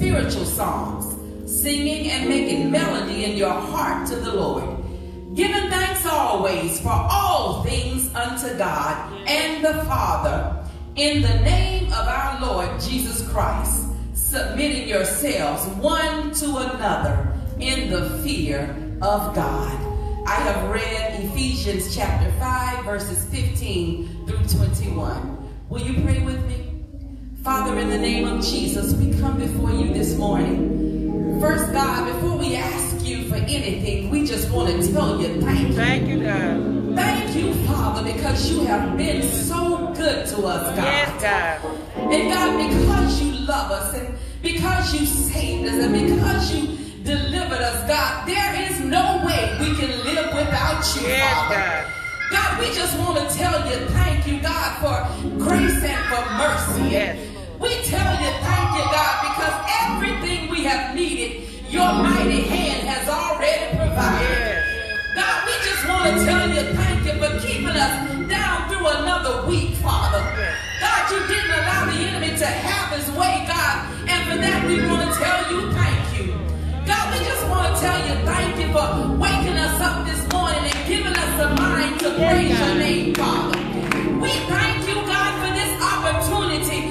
spiritual songs, singing and making melody in your heart to the Lord, giving thanks always for all things unto God and the Father, in the name of our Lord Jesus Christ, submitting yourselves one to another in the fear of God. I have read Ephesians chapter 5, verses 15 through 21. Will you pray with me? Father, in the name of Jesus, we come before you this morning. First, God, before we ask you for anything, we just want to tell you thank you. Thank you, God. Thank you, Father, because you have been so good to us, God. Yes, God. And God, because you love us and because you saved us and because you delivered us, God, there is no way we can live without you, Yes, Father. God. God, we just want to tell you thank you, God, for grace and for mercy. Yes. We tell you thank you, God, because everything we have needed, your mighty hand has already provided. God, we just want to tell you thank you for keeping us down through another week, Father. God, you didn't allow the enemy to have his way, God, and for that we want to tell you thank you. God, we just want to tell you thank you for waking us up this morning and giving us the mind to praise your name, Father. We thank you, God, for this opportunity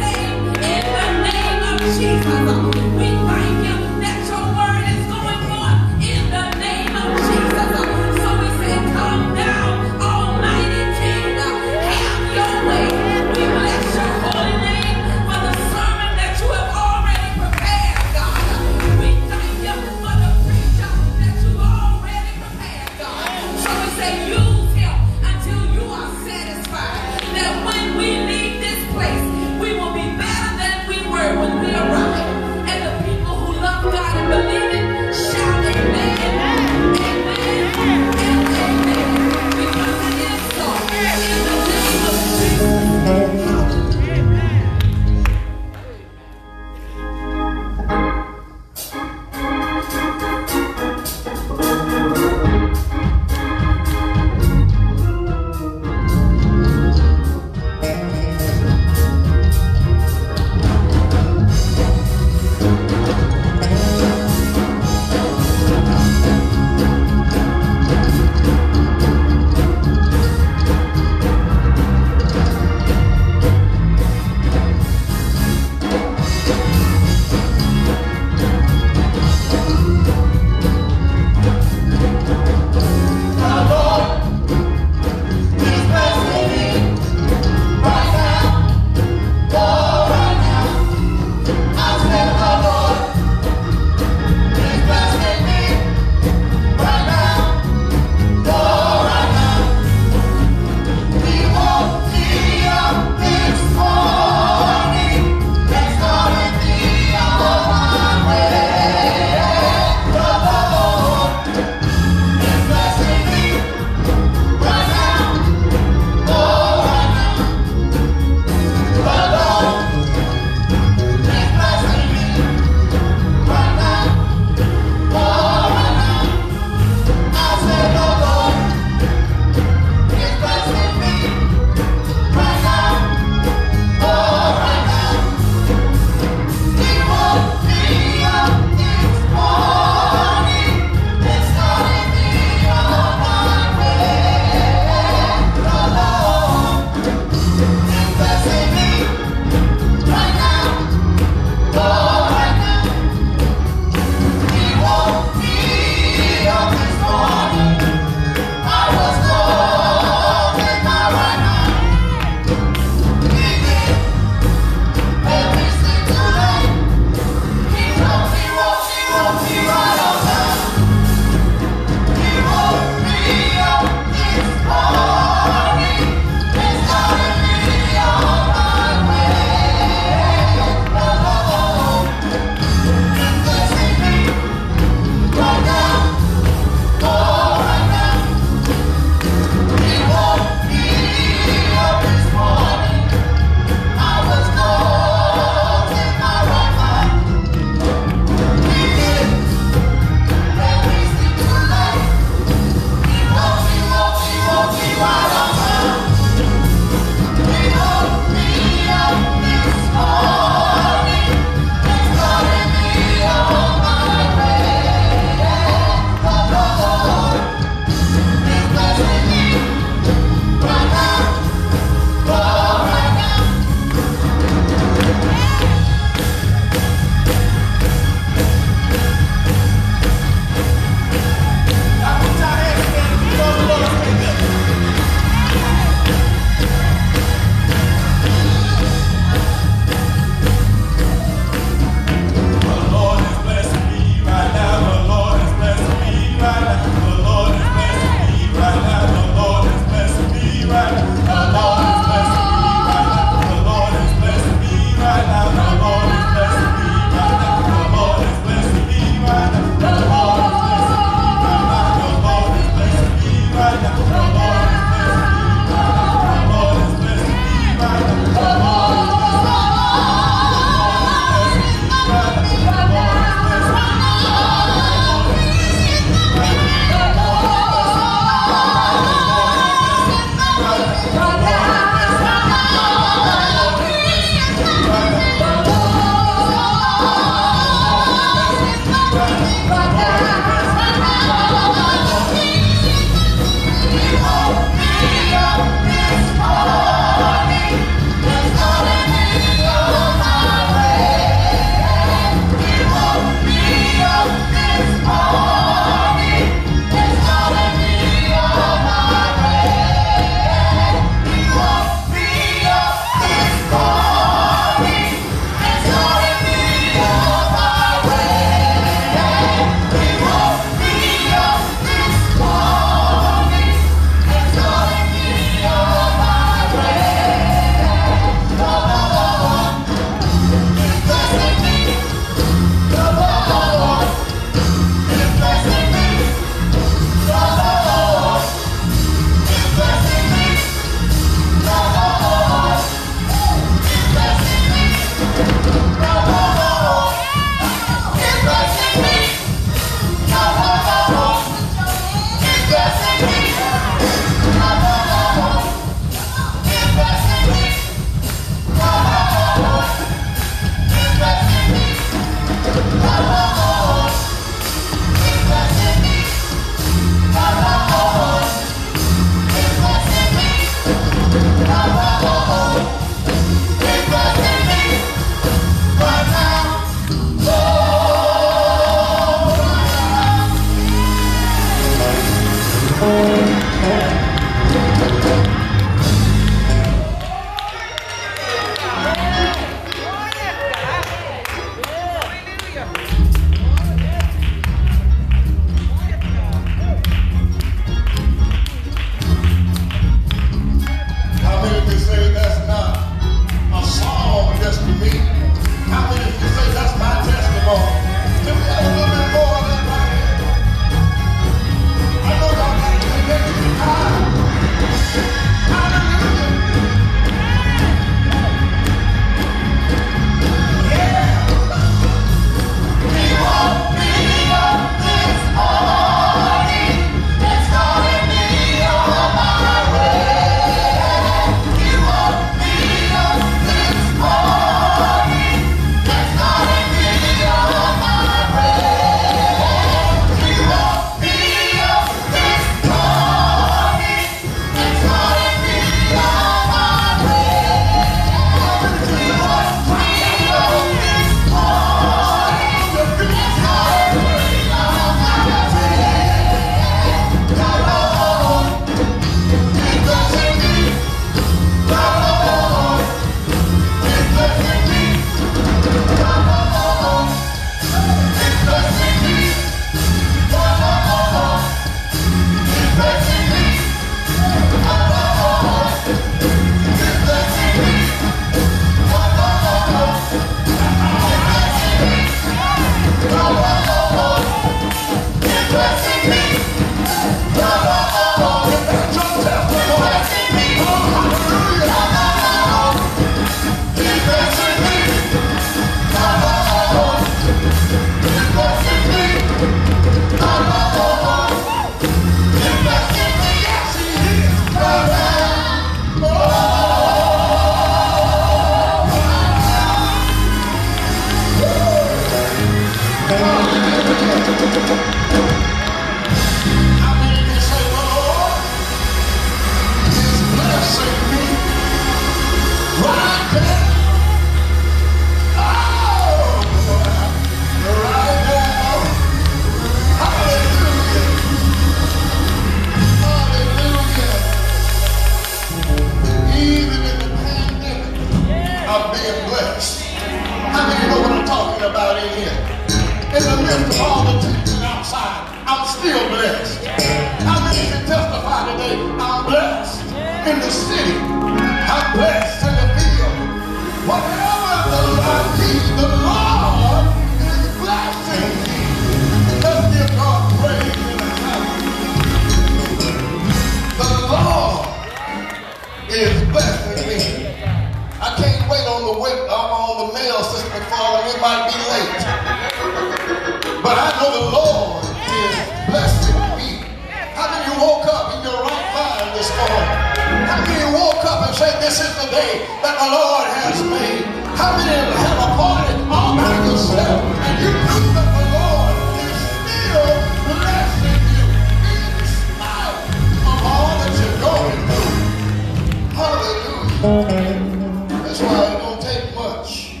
That's why it don't take much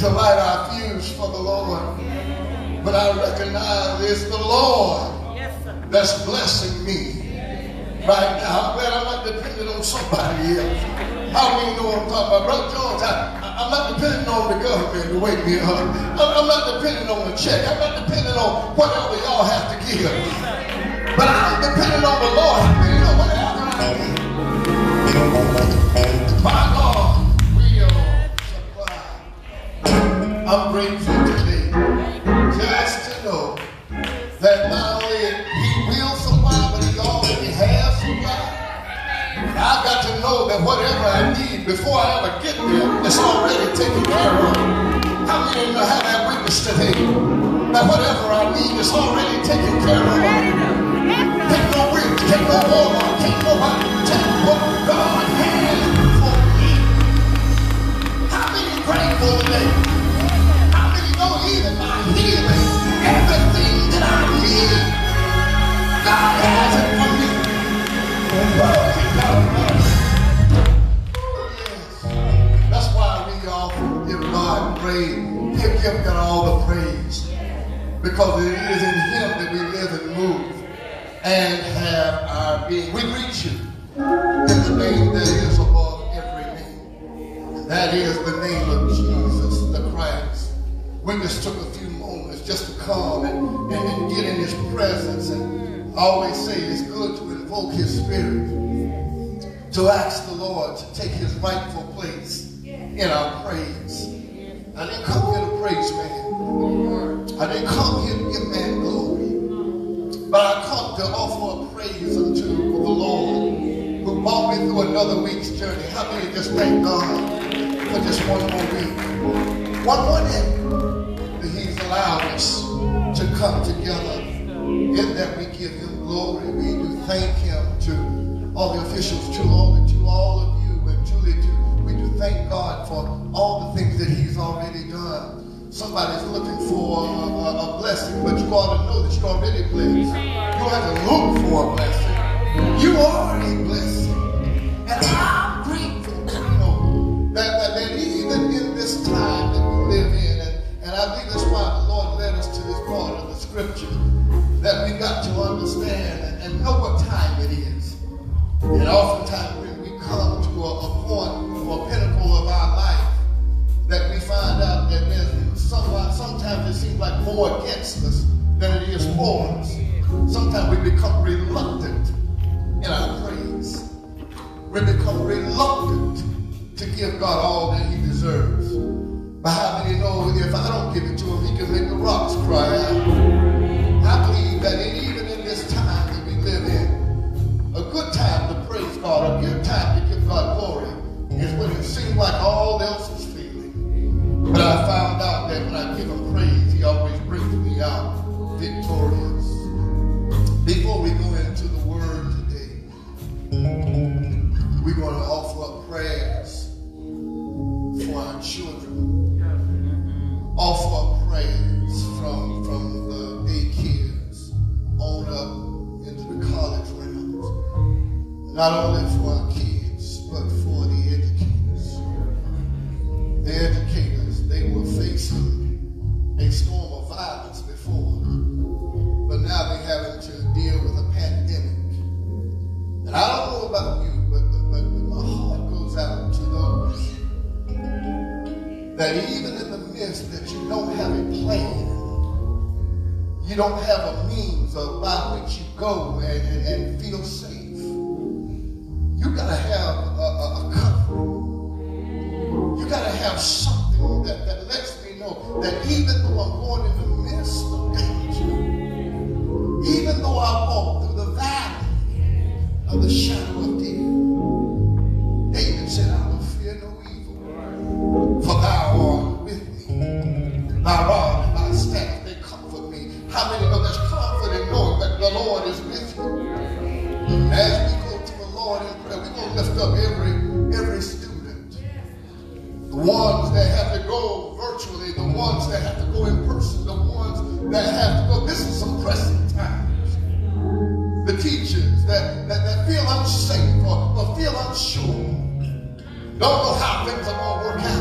to light our fuse for the Lord. But I recognize it's the Lord that's blessing me right now. I'm glad I'm not dependent on somebody else. How many know what I'm talking about? Brother Jones, I, I'm not depending on the government to wake me up. I'm, not depending on the check. I'm not depending on whatever y'all have to give. But I'm depending on the Lord. My God will supply. I'm grateful today just to know that not only He will supply, but He already has supplied. I've got to know that whatever I need before I ever get there, it's already taken care of. How many of you have that witness today? That whatever I need is already taken care of. Take no wind, take no water, take. Take Because it is in Him that we live and move and have our being. We greet you the name that is above every name. That is the name of Jesus the Christ. Just took a few moments just to come and, and, and get in his presence. And I always say it's good to invoke his spirit, to ask the Lord to take his rightful place in our praise. I didn't come here to praise man. I didn't come here to give man glory. But I come to offer a praise unto the Lord brought me through another week's journey. How many just thank God for just one more week? One more day that He's allowed us to come together. In that we give Him glory. We do thank Him to all the officials, to all, to all of you, and truly to, we do thank God for all the things that He's already done. Somebody's looking for a, a, a blessing, but you ought to know that you're already blessed. You don't have to look for a blessing. You are a blessing. And oftentimes when we come to a, a point, to a pinnacle of our life, that we find out that there's somewhat, sometimes it seems like more against us than it is for us. Sometimes we become reluctant in our praise. We become reluctant to give God all that He deserves. But how many know if I don't give it to Him, He can make the rocks cry out? How many of us confident knowing that the Lord is with you? As we go to the Lord in prayer, we're going to lift up every, every student. The ones that have to go virtually, the ones that have to go in person, the ones that have to go. This is some pressing times. The teachers that, that, that feel unsafe or, or feel unsure, don't know how things are going to work out.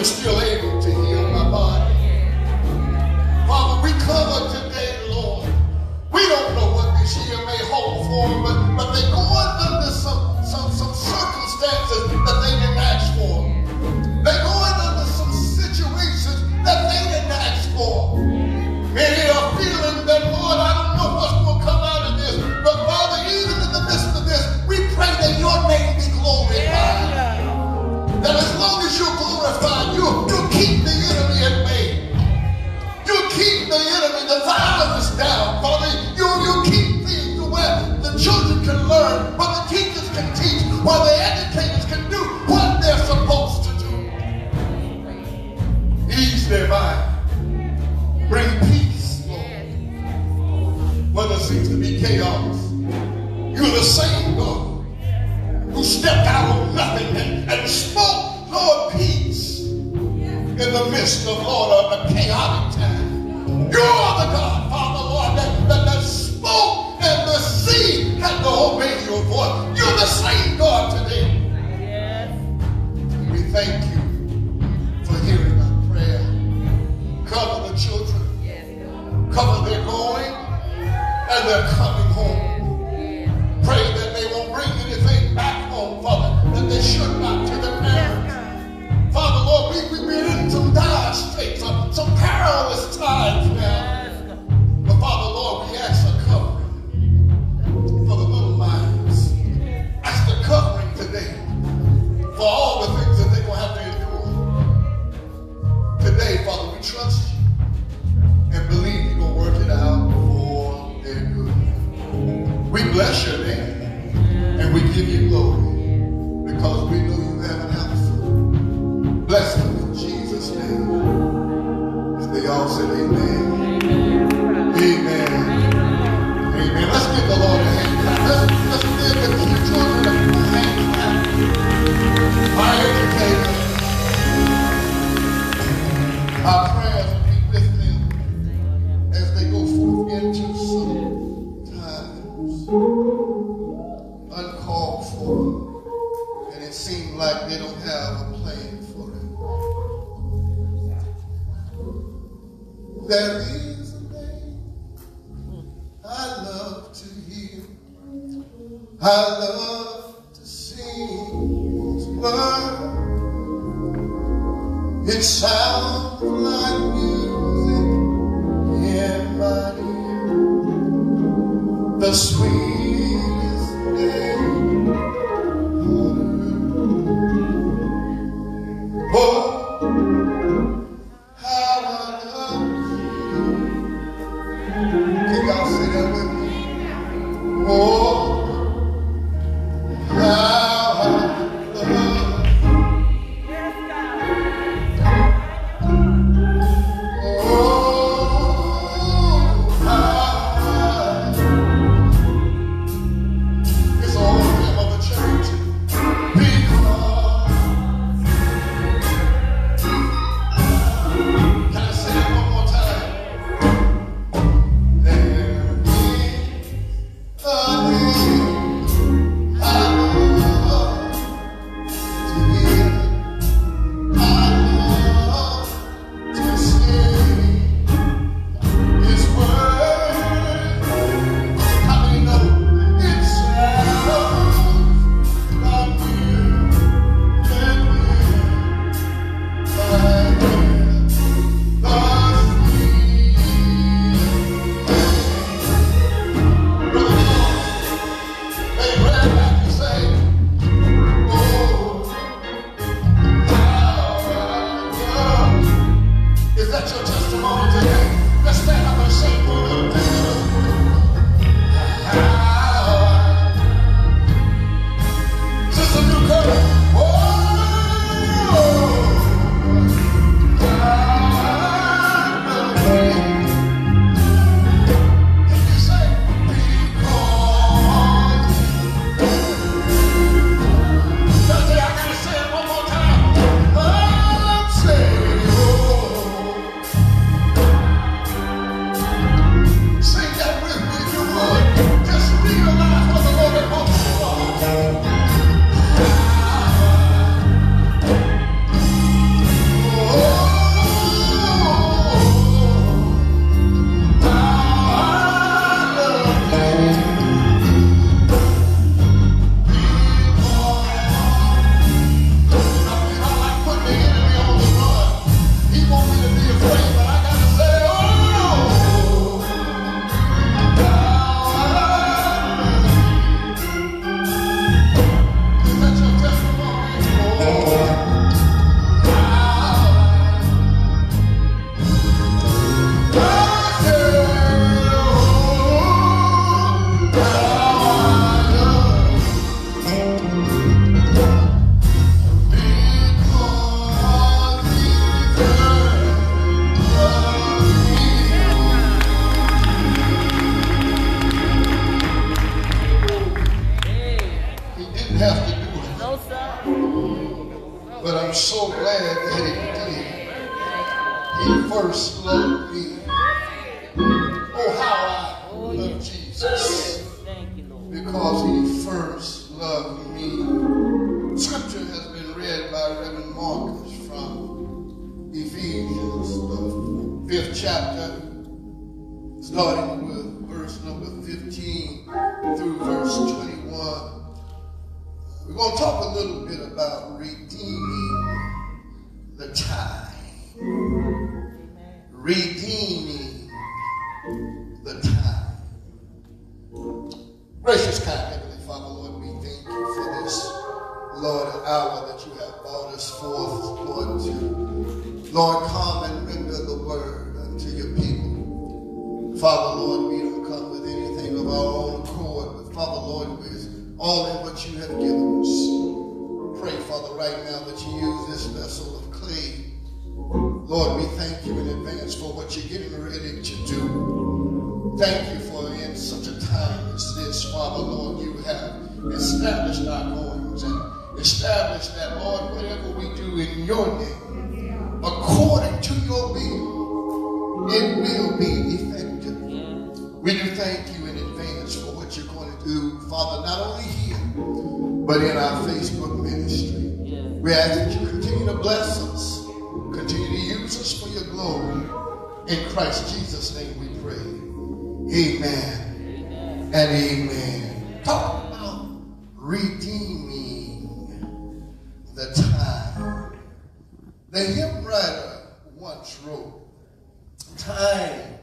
you're still we thank you in advance for what you're getting ready to do. Thank you for in such a time as this, Father, Lord, you have established our goings and established that, Lord, whatever we do in your name, according to your will, it will be effective. We do thank you in advance for what you're going to do, Father, not only here, but in our Facebook ministry. We ask that you continue to bless us Christ Jesus' name we pray. Amen, amen. and amen. Talk about redeeming the time. The hymn writer once wrote, Time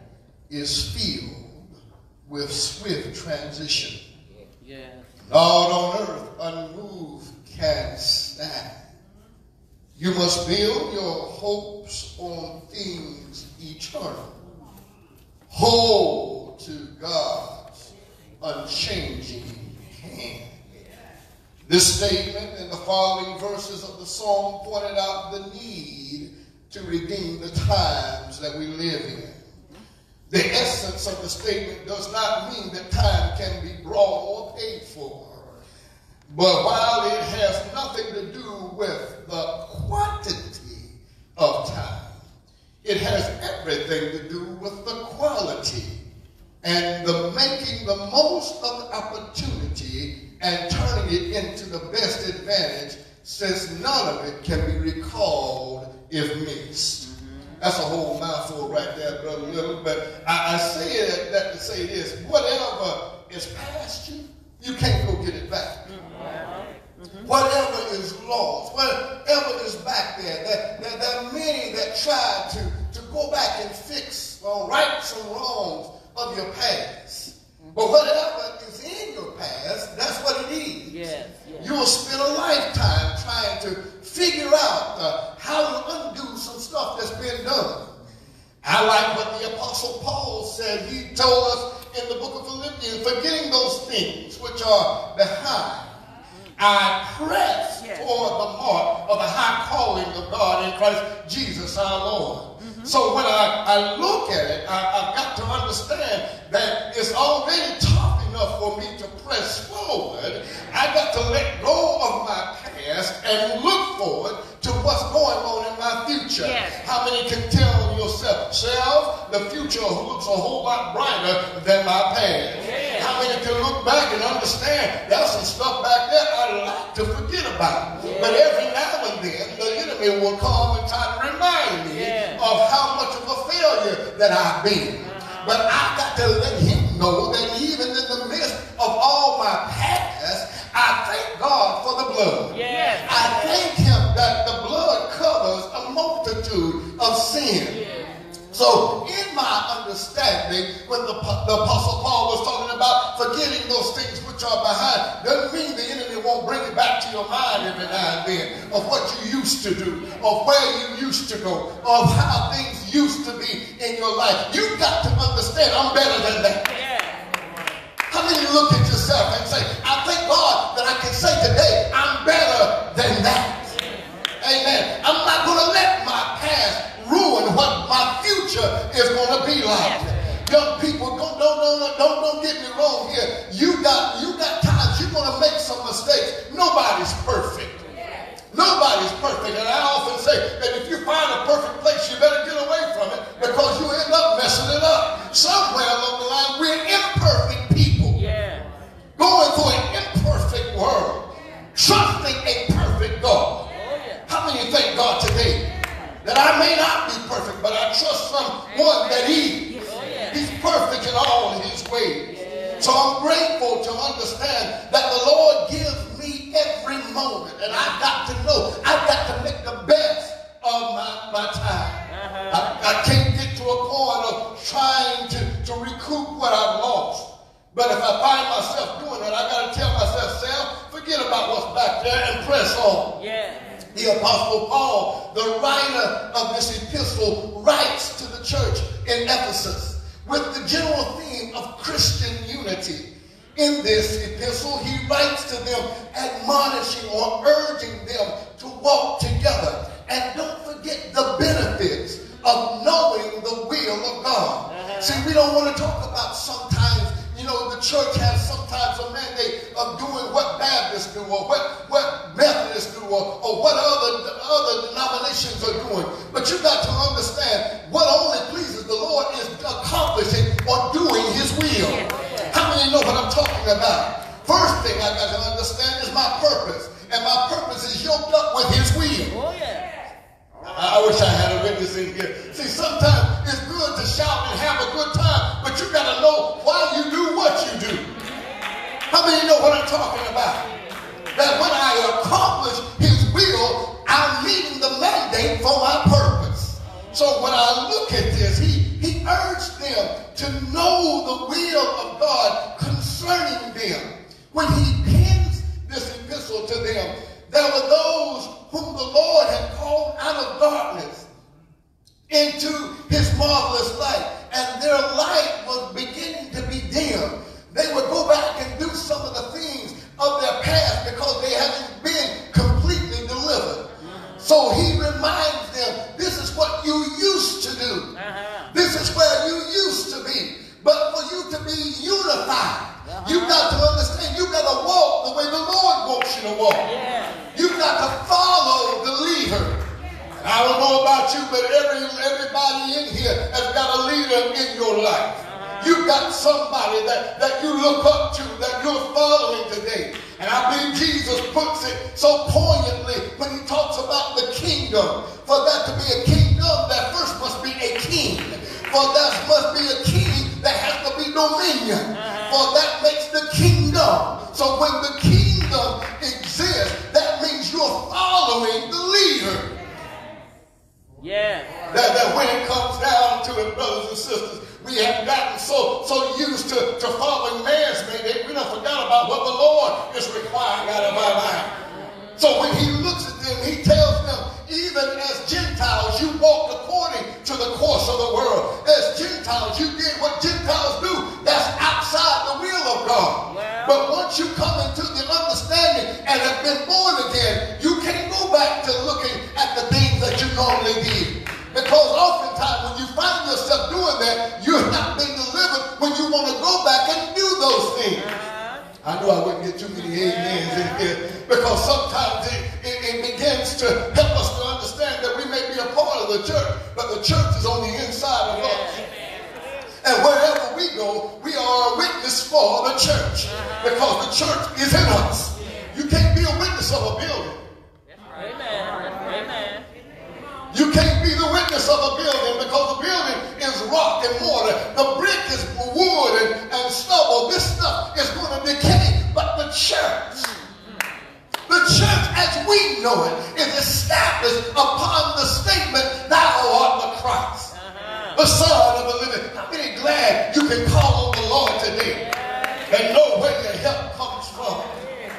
is filled with swift transition. Yeah. Not on earth unmoved can stand. You must build your hopes on things eternal. Hold to God's unchanging hand. This statement and the following verses of the psalm pointed out the need to redeem the times that we live in. The essence of the statement does not mean that time can be brought or paid for. But while it has nothing to do with the quantity of time, it has everything to do with the quality and the making the most of the opportunity and turning it into the best advantage since none of it can be recalled if missed. Mm-hmm. That's a whole mouthful right there, Brother Little. But I, I say it that to say this whatever is past you, you can't go get it back. Mm-hmm. Whatever is lost, whatever is back there, there, there, there are many that try to, to go back and fix or right some wrongs of your past. But whatever is in your past, that's what it is. Yes. yes. You will spend a lifetime trying to figure out uh, how to undo some stuff that's been done. I like what the Apostle Paul said. He told us in the book of Philippians, forgetting those things which are behind. I press Yes. toward the mark of the high calling of God in Christ Jesus our Lord. Mm-hmm. So when I, I look at it, I, I've got to understand that it's already tough enough for me to press forward. I got to let go of my past and look forward to what's going on in my future. Yes. How many can tell yourself, self, the future looks a whole lot brighter than my past? Yes. How many can look back and understand there's some stuff back there I'd like to forget about? But every now and then, the enemy will come and try to remind me Yes. of how much of a failure that I've been. But I've got to let him know that even in the midst of all my past, I thank God for the blood. Yes. I thank him that the blood covers a multitude of sin. So, in my understanding, when the, the Apostle Paul was talking about forgetting those things which are behind, doesn't mean the enemy won't bring it back to your mind every now and then of what you used to do, of where you used to go, of how things used to be in your life. You've got to understand I'm better than that. Yes. How many look at yourself and say, I thank God that I can say today, I'm better than that. Amen. I'm not going to let my past ruin what my future is going to be like. Young people, don't, don't, don't, don't, don't get me wrong here. You got, you got times you're going to make some mistakes. Nobody's perfect. Nobody's perfect. And I often say that if you find a perfect place, you better get away from it because you end up messing it up. Somewhere along the line, we're imperfect people Yes. going through an imperfect world, trusting a perfect God. Yeah. Many thank God today that I may not be perfect, but I trust someone that He. He's perfect in all His ways. So I'm grateful to understand that the Lord gives me every moment, and I've got to know I've got to make the best of my, my time. I, I can't get to a point of trying to, to recoup what I've lost. But if I find myself doing it, I got to tell myself, Sam, forget about what's back there and press on. Yes. The Apostle Paul, the writer of this epistle, writes to the church in Ephesus with the general theme of Christian unity. In this epistle, he writes to them, admonishing or urging them to walk together. And don't forget the benefits of knowing the will of God. Uh-huh. See, we don't want to talk about sometimes, know, the church has sometimes a mandate of doing what Baptists do or what, what Methodists do or, or what other, other denominations are doing. But you got to understand what only pleases the Lord is accomplishing or doing his will. How many know what I'm talking about? First thing I got to understand is my purpose. And my purpose is yoked up with his will. Oh, yeah. I wish I had a witness in here. See, sometimes it's good to shout and have a good time, but you got to know why you do what you do. How many know what I'm talking about? that when I accomplish his will, I'm meeting the mandate for my purpose. So when I look at this, he, he urged them to know the will of God concerning them. When he pens this epistle to them, there were those whom the Lord had called out of darkness into his marvelous light, and their light was beginning to be dim. They would go back and do some of the things of their past because they haven't been completely delivered. So he reminds them, this is what you used to do. Uh-huh. This is where you used to be. But for you to be unified, you've got to understand, you've got to walk the way the Lord wants you to walk. You've got to follow the leader. I don't know about you, but every everybody in here has got a leader in your life. Uh-huh. You've got somebody that, that you look up to, that you're following today. And I believe Jesus puts it so poignantly when he talks about the kingdom. For that to be a kingdom, there first must be a king. For there must be a king that has to be dominion. Uh-huh. For that makes the kingdom. So when the kingdom exists, that means you're following the leader. Yeah. That, that when it comes down to it, brothers and sisters, we have gotten so so used to, to following man's mandate, we don't forgot about what the Lord is requiring out of our life. So when he looks at them, he tells them, even as Gentiles, you walked according to the course of the world. As Gentiles, you did what Gentiles do. That's outside the will of God. But once you come into the understanding and have been born again, you can't go back to looking at the things that you normally did. Because oftentimes when you find yourself doing that, you're not being delivered when you want to go back and do those things. Uh-huh. I know I wouldn't get too many amens in here because sometimes it, it, it begins to help us to understand that we may be a part of the church, but the church is on the inside of us. And wherever we go, we are a witness for the church because the church is in us. You can't be a witness of a building. Amen. Amen. You can't be the witness of a building because the building is rock and mortar. The brick is wood and, and stubble. This stuff is going to decay. But the church, the church as we know it, is established upon the statement, Thou art the Christ, the Son of the living. I'm really glad you can call on the Lord today and know where your help comes from.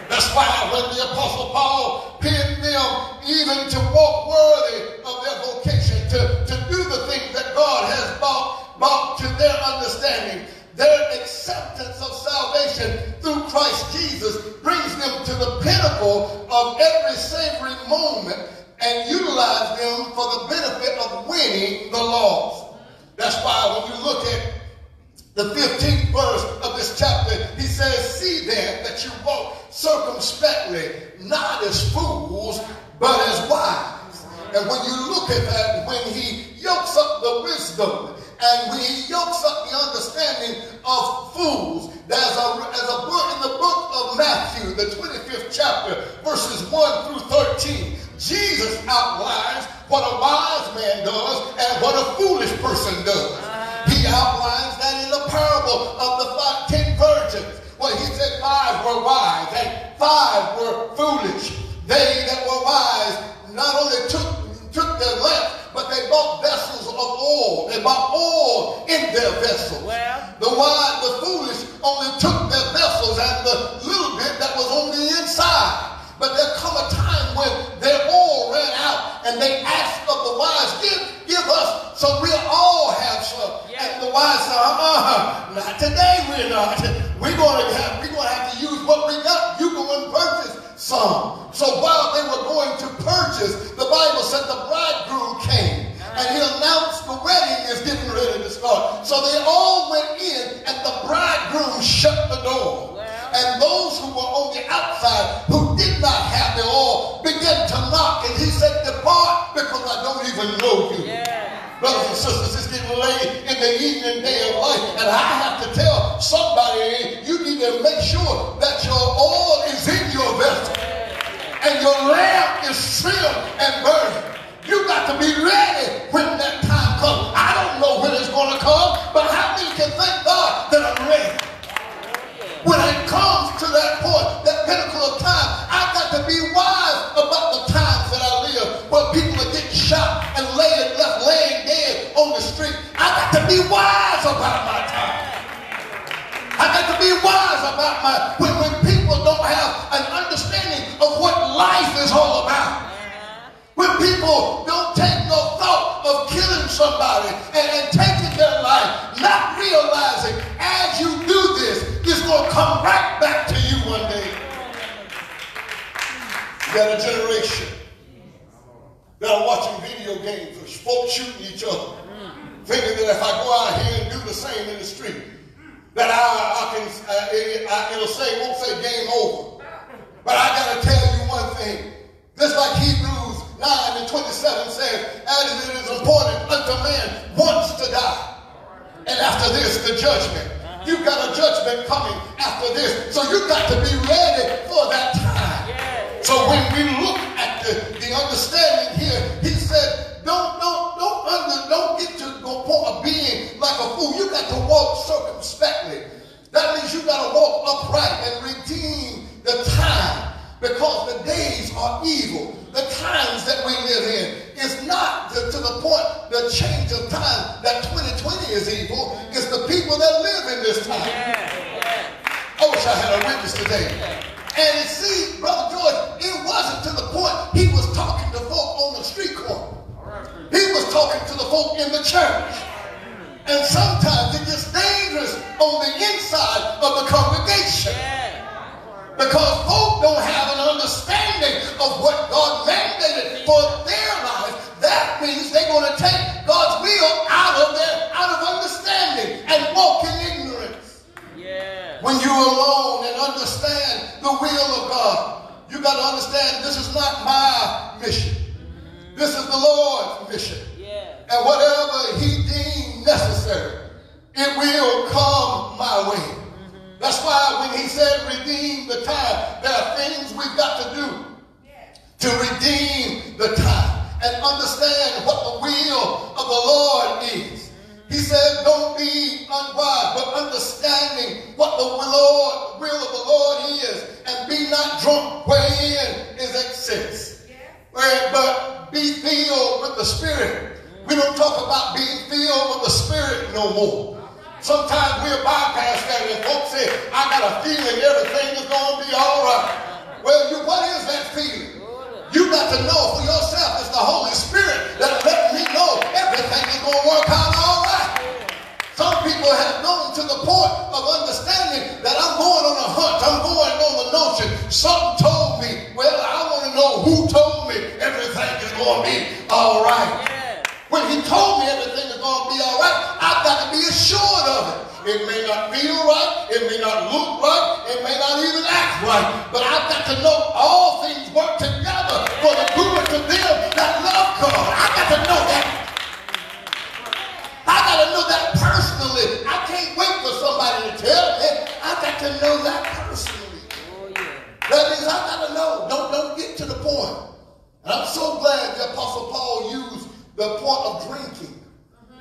That's why when the Apostle Paul penned them even to walk worthy of their vocation, to, to do the things that God has brought, brought to their understanding, their acceptance of salvation through Christ Jesus brings them to the pinnacle of every savory moment and utilize them for the benefit of winning the lost. That's why when you look at the 15th verse of this chapter, he says, See then that you walk circumspectly, not as fools, but as wise. And when you look at that, when he yokes up the wisdom and when he yokes up the understanding of fools, there's a, there's a book in the book of Matthew, the 25th chapter, verses 1 through 13. Jesus outlines what a wise man does and what a foolish person does. He outlines that in the parable of the five, ten virgins. Well, he said five were wise and five were foolish. They that were wise not only took, took their lamps, but they bought vessels of oil. They bought oil in their vessels. Well. the wise, the foolish only took their vessels and the little bit that was on the inside. But there come a time when their oil ran out and they asked of the wise, give, give us so we'll all have some. Yeah. And the wise said, uh-uh, not today we're not. We're going to have, we're going to have to use what we got. You go and purchase some. So while they were going to purchase, the Bible said the bridegroom came uh-huh. and he announced the wedding is getting ready to start. So they all went in and the bridegroom shut the door. And those who were on the outside, who did not have the oil, began to knock. And he said, Depart because I don't even know you. Yeah. Brothers and sisters, it's getting late in the evening day of life. And I have to tell somebody, you need to make sure that your oil is in your vessel. And your lamp is trimmed and burning. You got to be ready when that time comes. I don't know when it's going to come, but how many can thank God that I'm ready? when it comes to that point, that pinnacle of time, I've got to be wise about the times that I live where people are getting shot and laid, left laying dead on the street. I've got to be wise about my time. I've got to be wise about my, when, when people don't have an understanding of what life is all about. When people don't take no thought of killing somebody and, and taking their life, not realizing as you do this, it's going to come right back to you one day. You got a generation that are watching video games of folks shooting each other, thinking that if I go out here and do the same in the street, that I, I can, uh, it, I, it'll say, won't say game over. But I got to tell you one thing. Just like Hebrews 9 and 27 says, as it is important unto man once to die. And after this, the judgment. Uh-huh. You've got a judgment coming after this. So you've got to be ready for that time. So when we look at the, the understanding here, he said, don't, don't, don't, under, don't get to the point of being like a fool. You got to walk circumspectly. That means you got to walk upright and redeem the time because the days are evil. The times that we live in is not to, to the point, the change of time that 2020 is evil. It's the people that live in this time. I wish I had a witness today. And you see, Brother George, it wasn't to the point he was talking to folk on the street corner. He was talking to the folk in the church. And sometimes it gets dangerous on the inside of the congregation. Because folk don't have an understanding of what God mandated for their life. That means they're going to take God's will out of their out of understanding and walk in ignorance. Yeah. When you're alone and understand the will of God, you got to understand this is not my mission. This is the Lord's mission. Yeah. And whatever he deemed necessary, it will come my way. That's why when he said redeem the time, there are things we've got to do to redeem the time and understand what the will of the Lord is. He said, don't be unwise, but understanding what the Lord, will of the Lord is, and be not drunk wherein is excess. But be filled with the Spirit. We don't talk about being filled with the Spirit no more. Sometimes we'll bypass that and folks say, I got a feeling everything is going to be all right. Well, you, what is that feeling? You got to know for yourself it's the Holy Spirit that let me know everything is going to work out all right. Some people have known to the point of understanding that I'm going on a hunt. I'm going on the notion. Something told me. Well, I want to know who told me everything is going to be all right. When he told me everything is going to be all right, I've got to be assured of it. It may not feel right. It may not look right. It may not even act right. But I've got to know all things work together for the good to them that love God. I've got to know that. I got to know that personally. I can't wait for somebody to tell me. I got to know that personally. Oh. That means I got to know. Don't, don't get to the point. And I'm so glad the Apostle Paul used the point of drinking.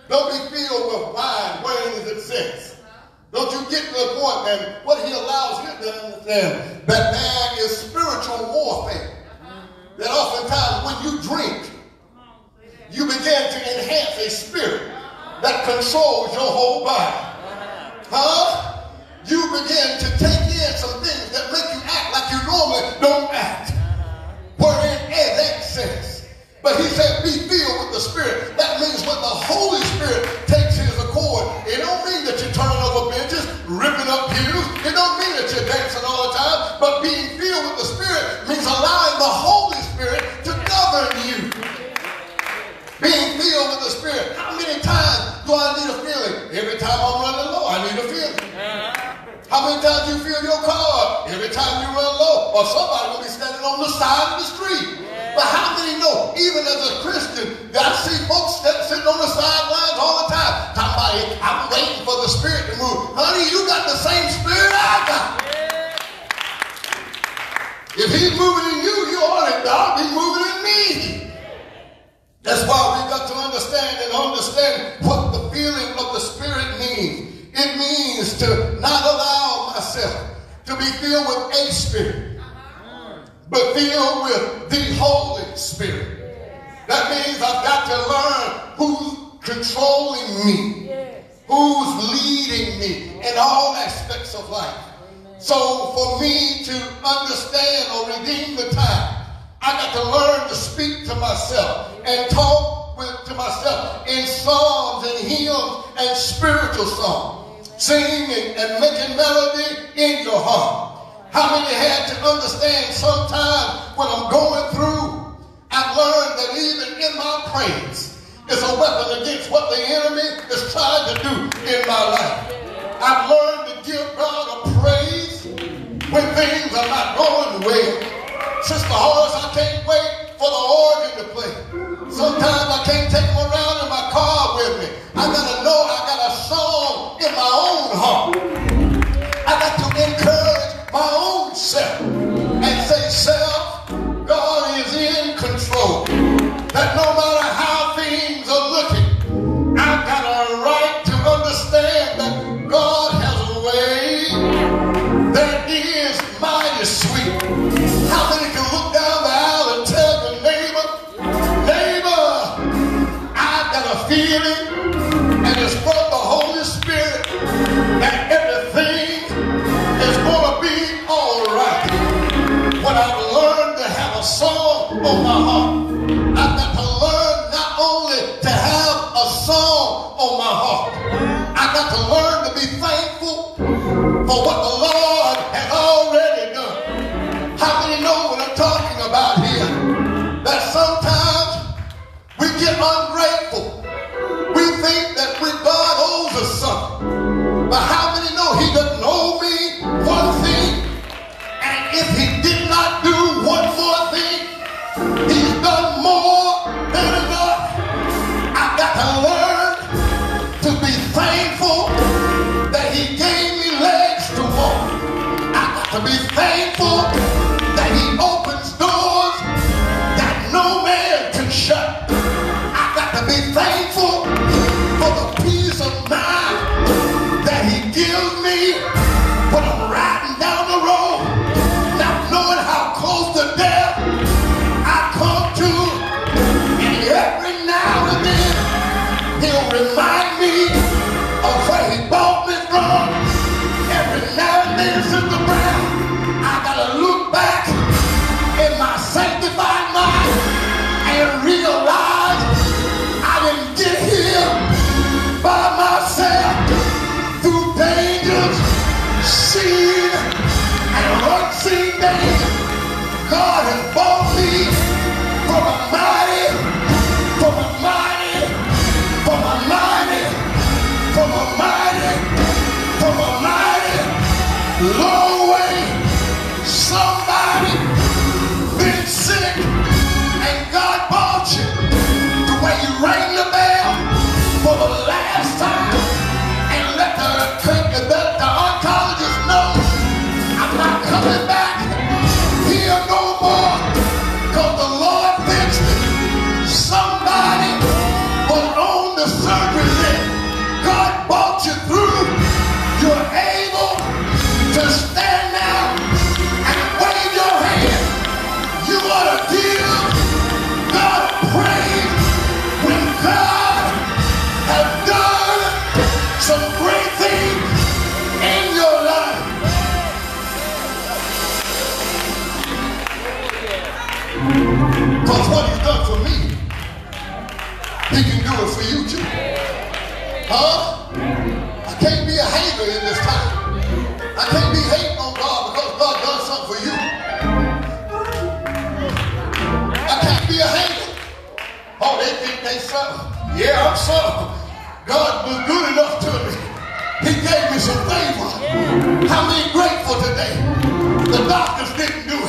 Don't be filled with wine wherein is it sits. Don't you get to the point? and what he allows you to understand, that there is spiritual warfare. That oftentimes when you drink, you begin to enhance a spirit that controls your whole body. Huh? You begin to take in some things that make you act like you normally don't act. Wherein is excess. But he said, be filled with the Spirit. That means when the Holy Spirit takes his accord, it don't mean that you're turning over benches, ripping up pews. It don't mean that you're dancing all the time. But being filled with the Spirit means allowing the Holy Spirit to govern you. Being filled with the Spirit. How many times do I need a feeling? Every time I'm running low, I need a feeling. Uh-huh. How many times do you fill your car? Every time you run low. Or somebody will be standing on the side of the street. But how many know, even as a Christian, I see folks that sitting on the sidelines all the time. Talking about, it, I'm waiting for the Spirit to move. Honey, you got the same Spirit I got. If he's moving in you, you ought to God be moving in me. That's why we got to understand and understand what the feeling of the Spirit means. It means to not allow myself to be filled with a spirit, but filled with the Holy Spirit. Yes. That means I've got to learn who's controlling me, yes. who's leading me in all aspects of life. Amen. So for me to understand or redeem the time, I got to learn to speak to myself and talk with, to myself in psalms and hymns and spiritual songs, singing and making melody in your heart. How many had to understand sometimes when I'm going through? I've learned that even in my praise is a weapon against what the enemy is trying to do in my life. I've learned to give God a praise when things are not going well. Sister Horace, I can't wait for the organ to play. Sometimes ring the bell for the last time. Huh? I can't be a hater in this time. I can't be hating on God because God done something for you. I can't be a hater. Oh, they think they suffer. Yeah, I'm suffering. God was good enough to me. He gave me some favor. How many grateful today? The doctors didn't do it.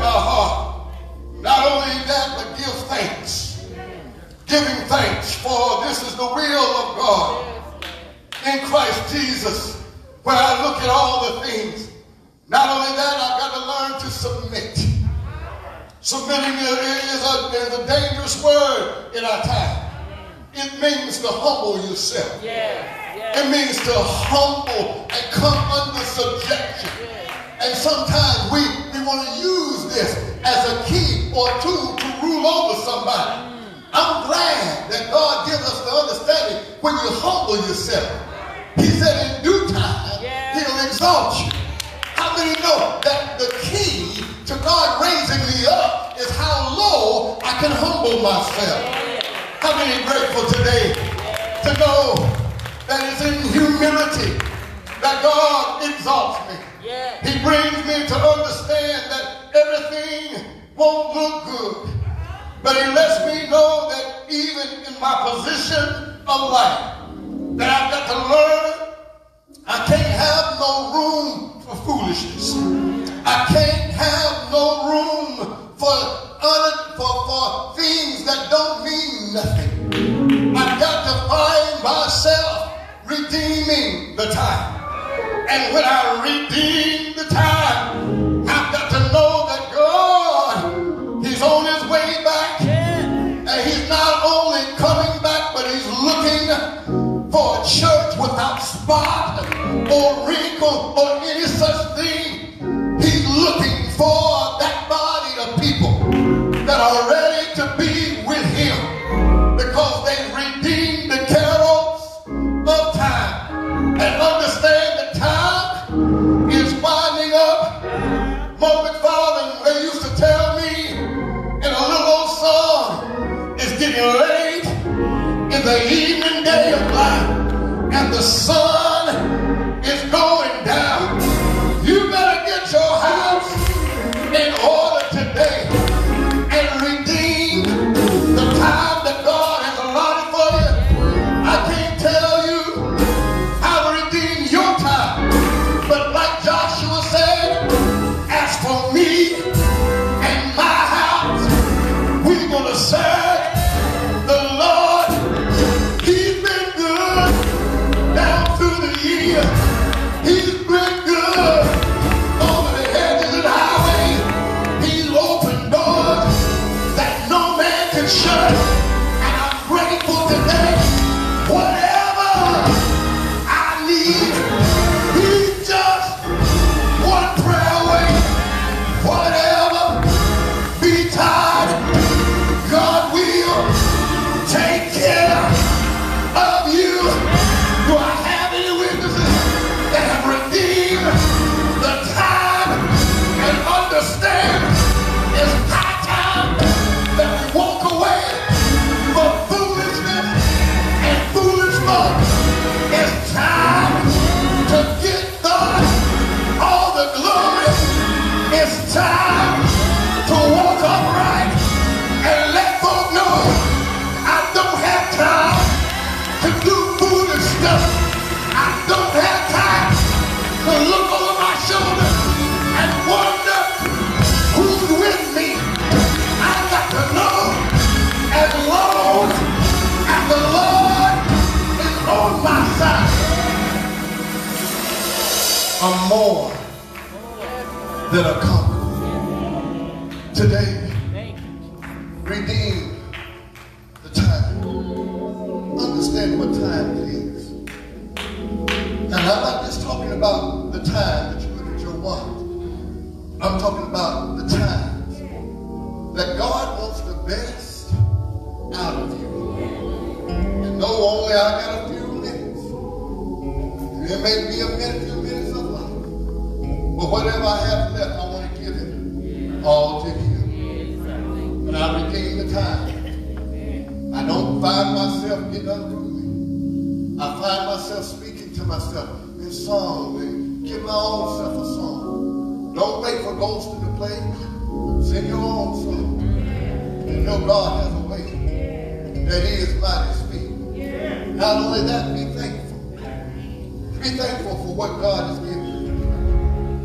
My heart. Not only that, but give thanks. Giving thanks for this is the will of God in Christ Jesus. When I look at all the things, not only that, I've got to learn to submit. Submitting is a, is a dangerous word in our time. It means to humble yourself. It means to humble and come under subjection. And sometimes we, we want to use this as a key or tool to rule over somebody. Mm. I'm glad that God gives us the understanding when you humble yourself. He said in due time, he'll exalt you. How many know that the key to God raising me up is how low I can humble myself? How many grateful today to know that it's in humility that God exalts me? Yeah. He brings me to understand that everything won't look good. But he lets me know that even in my position of life, that I've got to learn I can't have no room for foolishness. I can't have no room for, un- for, for things that don't mean nothing. I've got to find myself redeeming the time. And when I redeem the time, I've got to know that God, He's on His way back. And He's not only coming back, but He's looking for a church without spot or wrinkle or any such thing. He's looking for that body of people that are ready and understand that time is winding up. Mo McFarland, they used to tell me in a little old song, it's getting late in the evening day of life, and the sun find myself speaking to myself in song and give my own self a song. Don't wait for ghosts to play. Sing your own song. And know God has a way that he is mighty speaking. Not only that, be thankful. Be thankful for what God has given you.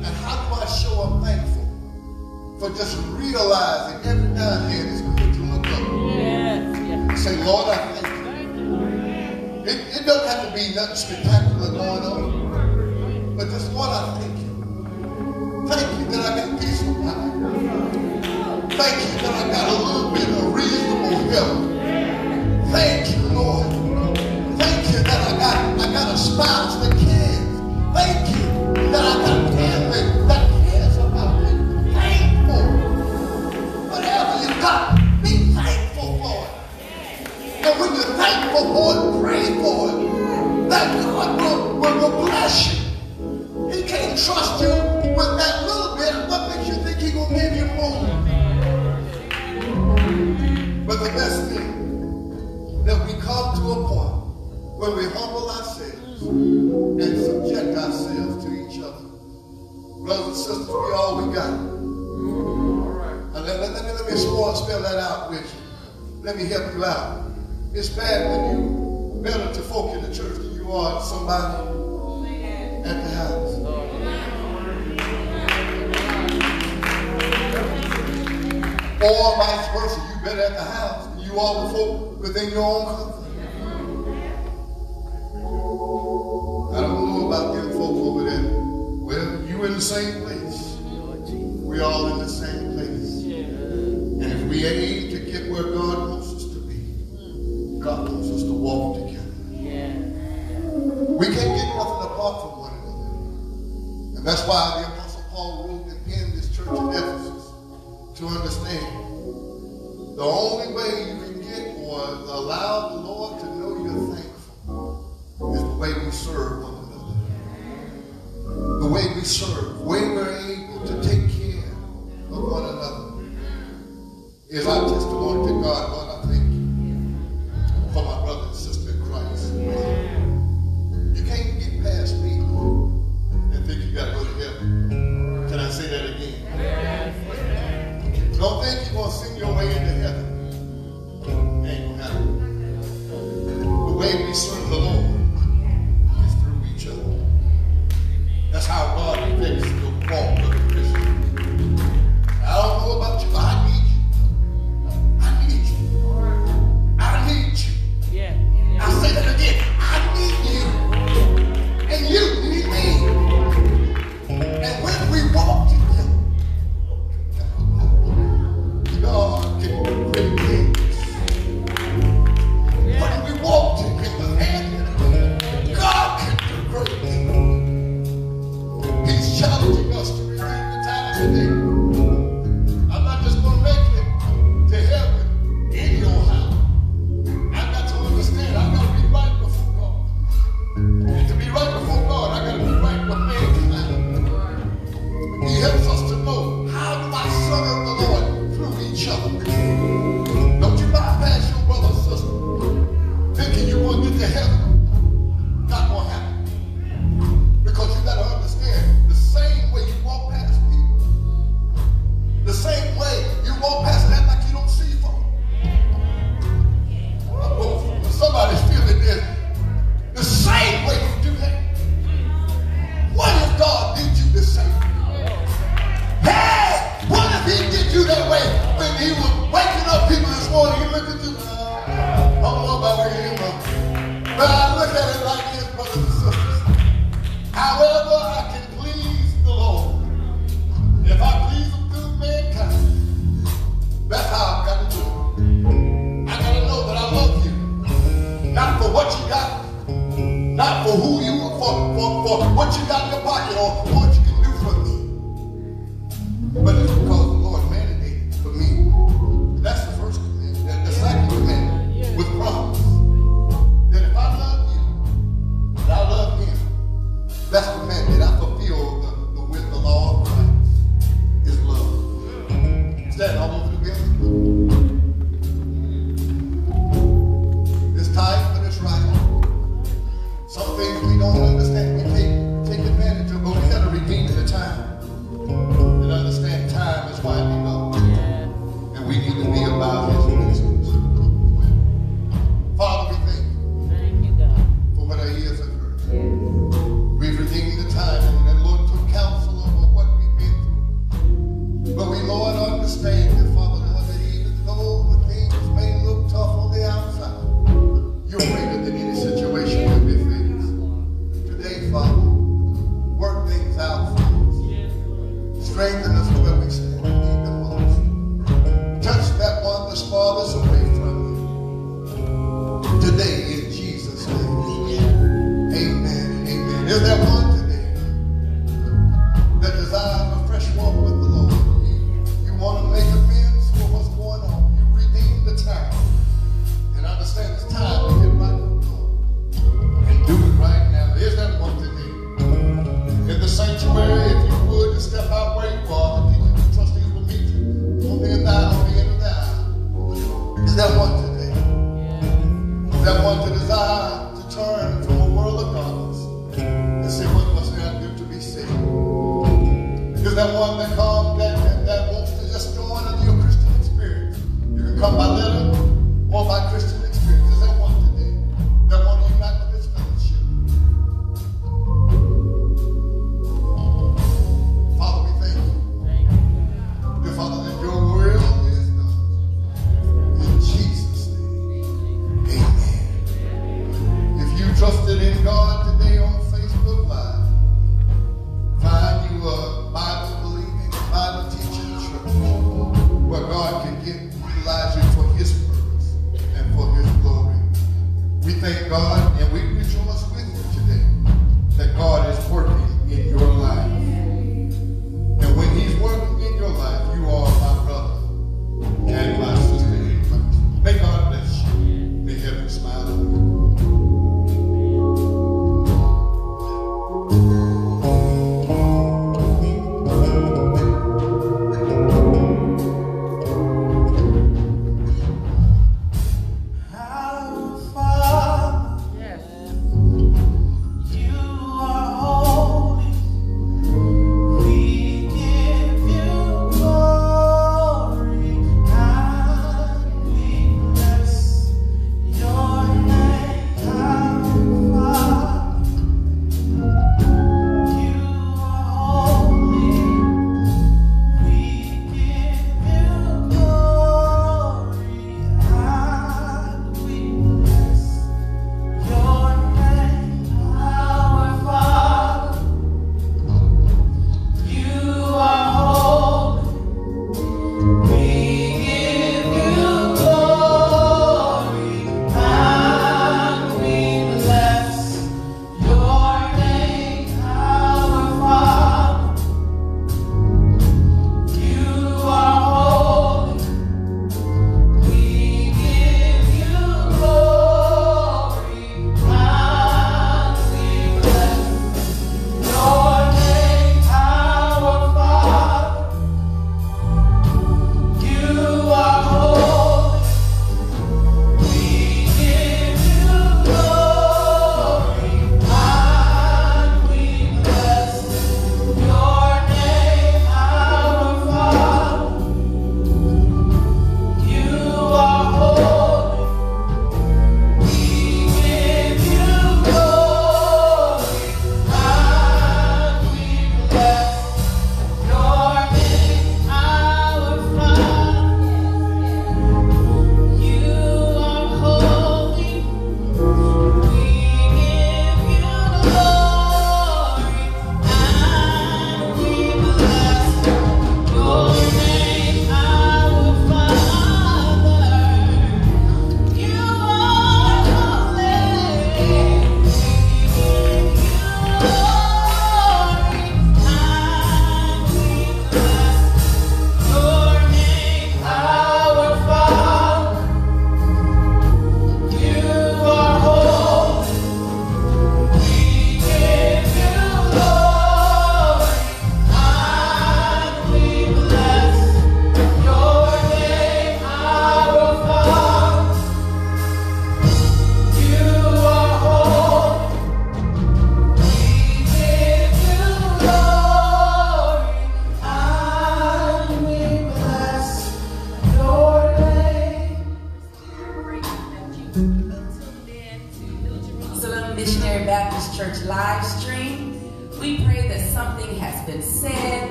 And how do I show I'm thankful? For just realizing every now and then it's good to look up. Yes, yes. Say, Lord, I thank it, it doesn't have to be nothing spectacular going on. But just Lord, I thank you. Thank you that I got peace of mind. Thank you that I got a little bit of reasonable help. Thank you, Lord. Thank you that I got I got a spouse that cares. Thank you that I got family that cares about me. Thankful. Whatever you got, be thankful for it. And when you're thankful for it, trust you with that little bit, what makes you think he gonna give you more? But the best thing, that we come to a point when we humble ourselves and subject ourselves to each other. Brothers and sisters, we all we got. All right. Now, let, let, let, me, let me spell that out with you. Let me help you out. It's bad when you better to folk in the church than you are somebody at the house. Or vice versa, you better at the house than you are before within your own house. I don't know about them folk over there. Well, you in the same place. We all in the same place. And if we aim to get where God wants us to be, God wants us to walk together. We can't get nothing apart from one another. And that's why is our testimony to God.